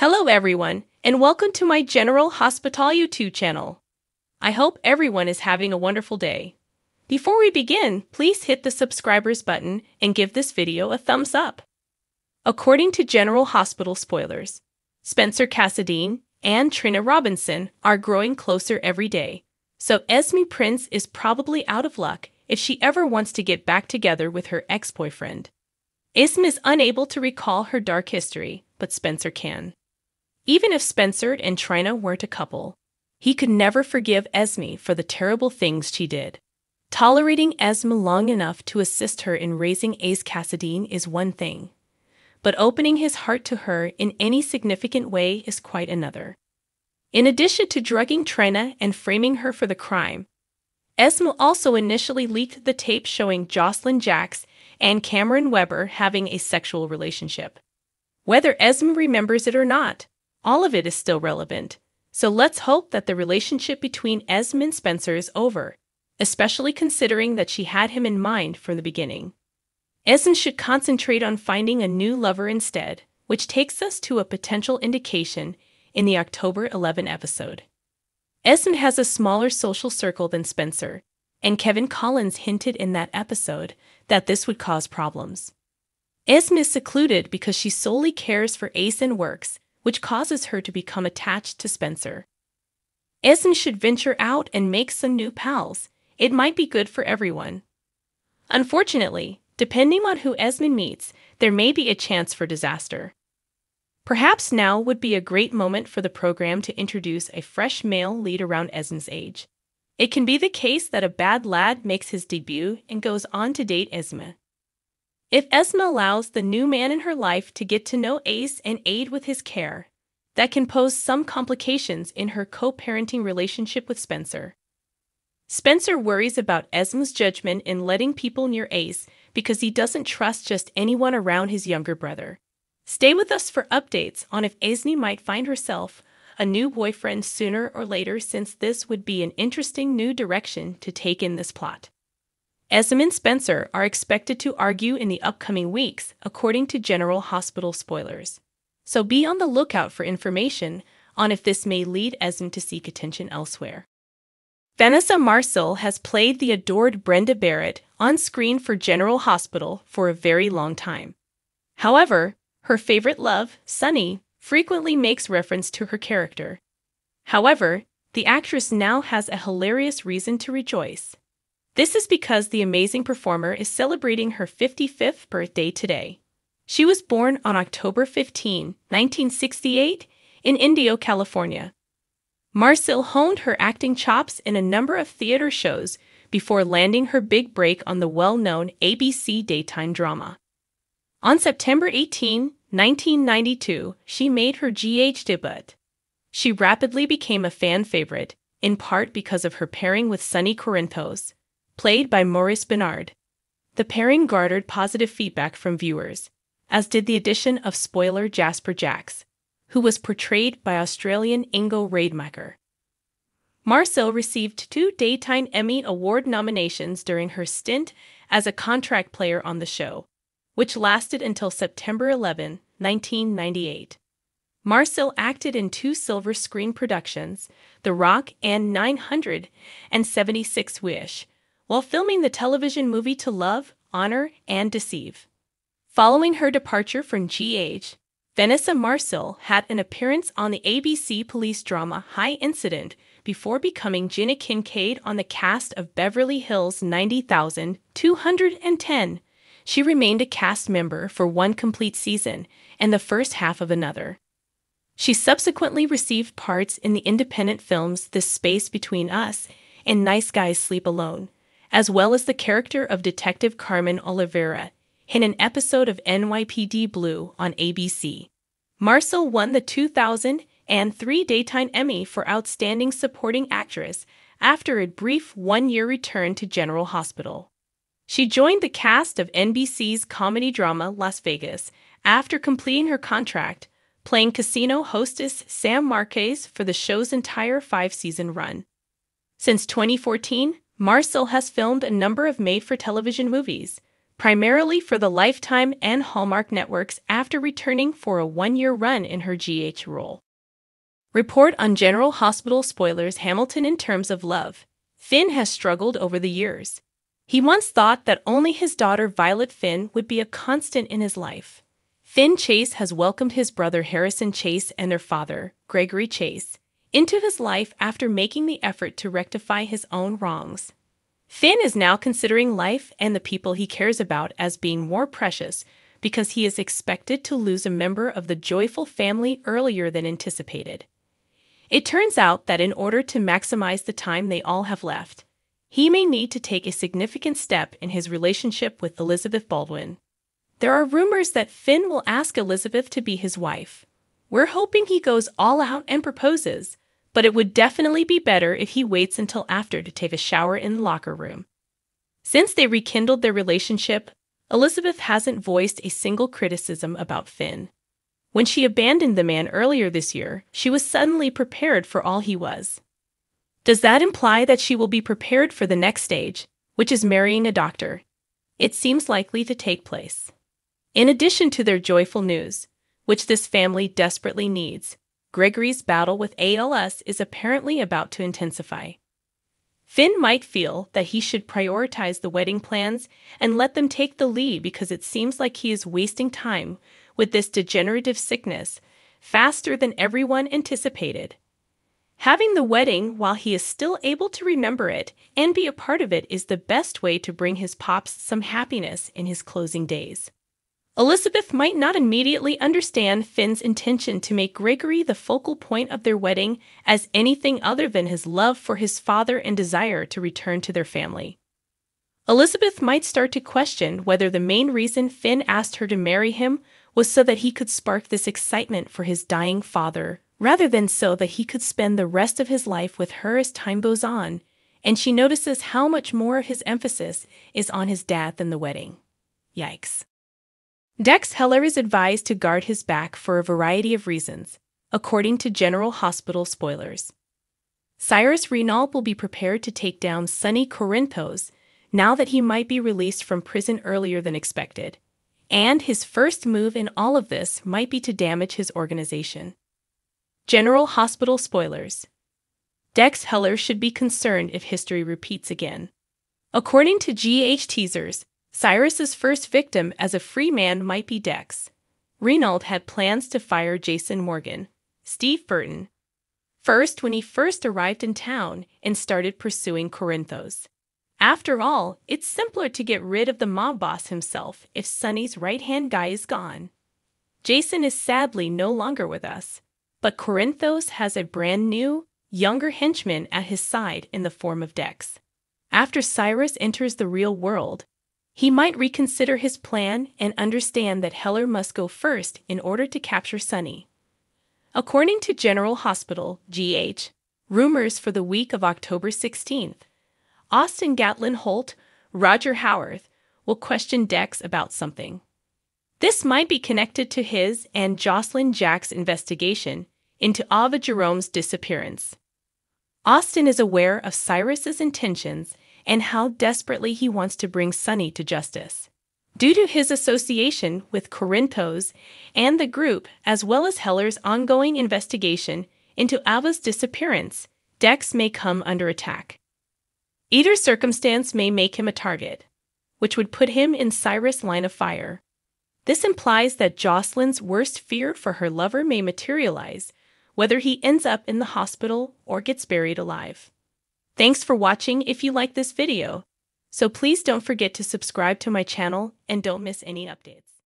Hello, everyone, and welcome to my General Hospital YouTube channel. I hope everyone is having a wonderful day. Before we begin, please hit the subscribers button and give this video a thumbs up. According to General Hospital spoilers, Spencer Cassadine and Trina Robinson are growing closer every day, so Esme Prince is probably out of luck if she ever wants to get back together with her ex boyfriend. Esme is unable to recall her dark history, but Spencer can. Even if Spencer and Trina weren't a couple, he could never forgive Esme for the terrible things she did. Tolerating Esme long enough to assist her in raising Ace Cassadine is one thing, but opening his heart to her in any significant way is quite another. In addition to drugging Trina and framing her for the crime, Esme also initially leaked the tape showing Jocelyn Jacks and Cameron Weber having a sexual relationship. Whether Esme remembers it or not, all of it is still relevant. So let's hope that the relationship between Esme and Spencer is over, especially considering that she had him in mind from the beginning. Esme should concentrate on finding a new lover instead, which takes us to a potential indication in the October 11 episode. Esme has a smaller social circle than Spencer, and Kevin Collins hinted in that episode that this would cause problems. Esme is secluded because she solely cares for Ace and works, which causes her to become attached to Spencer. Esme should venture out and make some new pals. It might be good for everyone. Unfortunately, depending on who Esme meets, there may be a chance for disaster. Perhaps now would be a great moment for the program to introduce a fresh male lead around Esme's age. It can be the case that a bad lad makes his debut and goes on to date Esme. If Esme allows the new man in her life to get to know Ace and aid with his care, that can pose some complications in her co parenting relationship with Spencer. Spencer worries about Esme's judgment in letting people near Ace because he doesn't trust just anyone around his younger brother. Stay with us for updates on if Esme might find herself a new boyfriend sooner or later, since this would be an interesting new direction to take in this plot. Esme and Spencer are expected to argue in the upcoming weeks, according to General Hospital spoilers. So be on the lookout for information on if this may lead Esme to seek attention elsewhere. Vanessa Marcil has played the adored Brenda Barrett on screen for General Hospital for a very long time. However, her favorite love, Sonny, frequently makes reference to her character. However, the actress now has a hilarious reason to rejoice. This is because the amazing performer is celebrating her 55th birthday today. She was born on October 15, 1968, in Indio, California. Marcil honed her acting chops in a number of theater shows before landing her big break on the well known ABC daytime drama. On September 18, 1992, she made her GH debut. She rapidly became a fan favorite, in part because of her pairing with Sonny Corinthos, played by Maurice Benard. The pairing garnered positive feedback from viewers, as did the addition of spoiler Jasper Jacks, who was portrayed by Australian Ingo Rademacher. Marcil received two Daytime Emmy Award nominations during her stint as a contract player on the show, which lasted until September 11, 1998. Marcil acted in two silver screen productions, The Rock and 976 Wish, while filming the television movie To Love, Honor, and Deceive. Following her departure from GH, Vanessa Marcil had an appearance on the ABC police drama High Incident before becoming Jenna Kincaid on the cast of Beverly Hills 90210. She remained a cast member for one complete season and the first half of another. She subsequently received parts in the independent films The Space Between Us and Nice Guys Sleep Alone, as well as the character of Detective Carmen Oliveira in an episode of NYPD Blue on ABC. Marcil won the 2003 Daytime Emmy for Outstanding Supporting Actress after a brief one year return to General Hospital. She joined the cast of NBC's comedy drama Las Vegas after completing her contract, playing casino hostess Sam Marquez for the show's entire five season run. Since 2014, Marcil has filmed a number of made for television movies, primarily for the Lifetime and Hallmark networks after returning for a one year run in her GH role. Report on General Hospital spoilers Hamilton in terms of love. Finn has struggled over the years. He once thought that only his daughter Violet Finn would be a constant in his life. Finn Chase has welcomed his brother Harrison Chase and their father, Gregory Chase, into his life after making the effort to rectify his own wrongs. Finn is now considering life and the people he cares about as being more precious because he is expected to lose a member of the joyful family earlier than anticipated. It turns out that in order to maximize the time they all have left, he may need to take a significant step in his relationship with Elizabeth Baldwin. There are rumors that Finn will ask Elizabeth to be his wife. We're hoping he goes all out and proposes, but it would definitely be better if he waits until after to take a shower in the locker room. Since they rekindled their relationship, Elizabeth hasn't voiced a single criticism about Finn. When she abandoned the man earlier this year, she was suddenly prepared for all he was. Does that imply that she will be prepared for the next stage, which is marrying a doctor? It seems likely to take place. In addition to their joyful news, which this family desperately needs, Gregory's battle with ALS is apparently about to intensify. Finn might feel that he should prioritize the wedding plans and let them take the lead because it seems like he is wasting time with this degenerative sickness faster than everyone anticipated. Having the wedding while he is still able to remember it and be a part of it is the best way to bring his pops some happiness in his closing days. Elizabeth might not immediately understand Finn's intention to make Gregory the focal point of their wedding as anything other than his love for his father and desire to return to their family. Elizabeth might start to question whether the main reason Finn asked her to marry him was so that he could spark this excitement for his dying father rather than so that he could spend the rest of his life with her as time goes on, and she notices how much more of his emphasis is on his dad than the wedding. Yikes. Dex Heller is advised to guard his back for a variety of reasons, according to General Hospital spoilers. Cyrus Renault will be prepared to take down Sonny Corinthos now that he might be released from prison earlier than expected, and his first move in all of this might be to damage his organization. General Hospital spoilers. Dex Heller should be concerned if history repeats again. According to GH teasers, Cyrus's first victim as a free man might be Dex. Renault had plans to fire Jason Morgan, Steve Burton, first when he first arrived in town and started pursuing Corinthos. After all, it's simpler to get rid of the mob boss himself if Sonny's right hand guy is gone. Jason is sadly no longer with us, but Corinthos has a brand new, younger henchman at his side in the form of Dex. After Cyrus enters the real world, he might reconsider his plan and understand that Heller must go first in order to capture Sonny. According to General Hospital, GH, rumors for the week of October 16th, Austin Gatlin Holt, Roger Howarth, will question Dex about something. This might be connected to his and Jocelyn Jack's investigation into Ava Jerome's disappearance. Austin is aware of Cyrus's intentions and how desperately he wants to bring Sonny to justice. Due to his association with Corinthos and the group, as well as Heller's ongoing investigation into Ava's disappearance, Dex may come under attack. Either circumstance may make him a target, which would put him in Cyrus' line of fire. This implies that Jocelyn's worst fear for her lover may materialize, whether he ends up in the hospital or gets buried alive. Thanks for watching if you like this video. So please don't forget to subscribe to my channel and don't miss any updates.